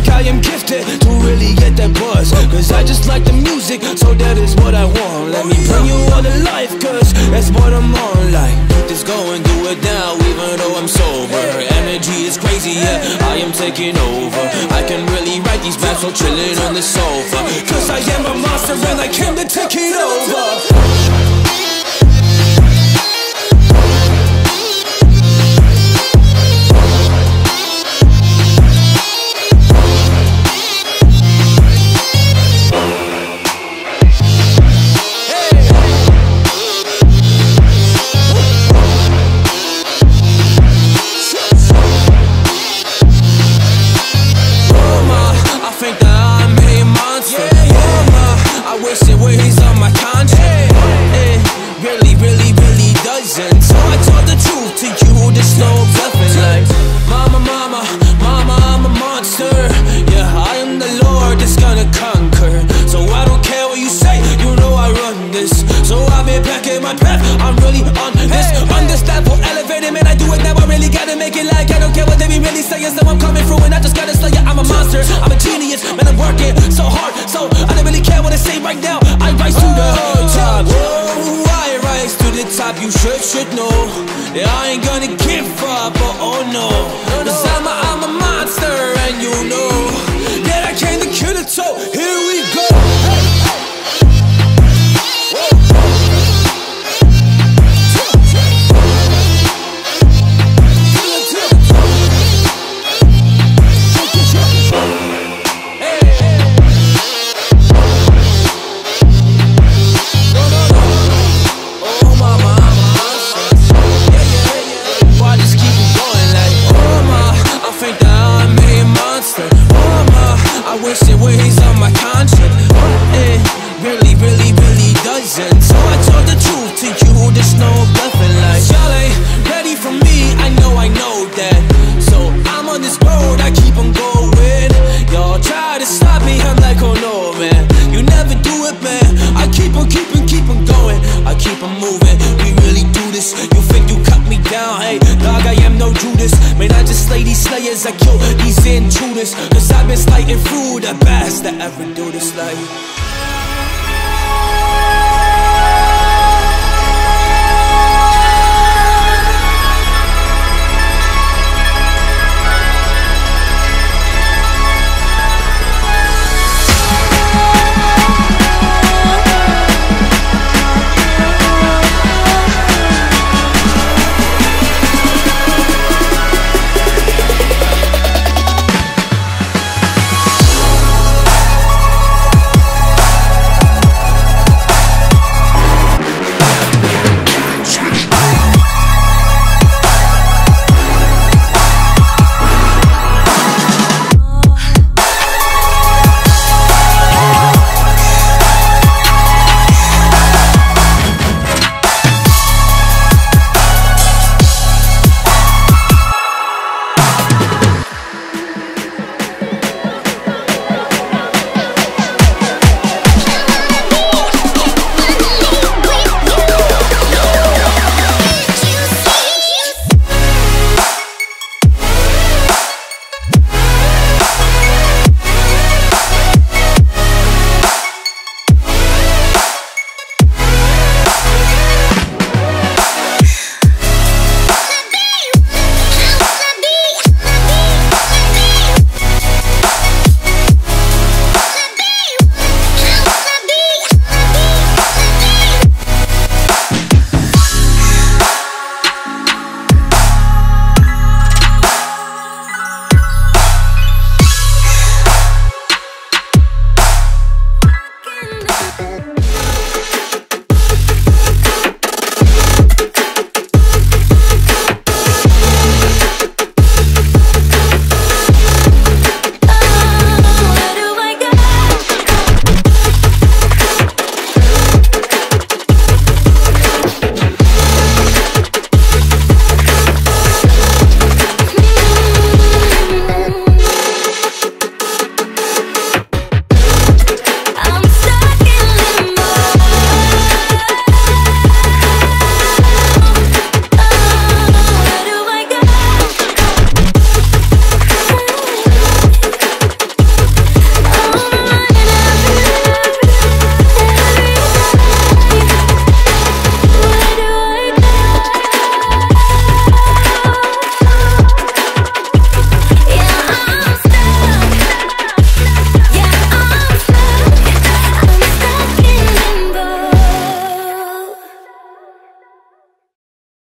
like I am gifted to really get that buzz. Cause I just like the music, so that is what I want. Let me bring you all to life, cause that's what I'm on. Like Just go and do it now, even though I'm sober. Energy is crazy, yeah, I am taking over. I can really write these raps while chilling on the sofa. Cause I am a monster and I can't Wishing where he's on my conscience. should know wishing where he's I've been slighting through the best that ever do this life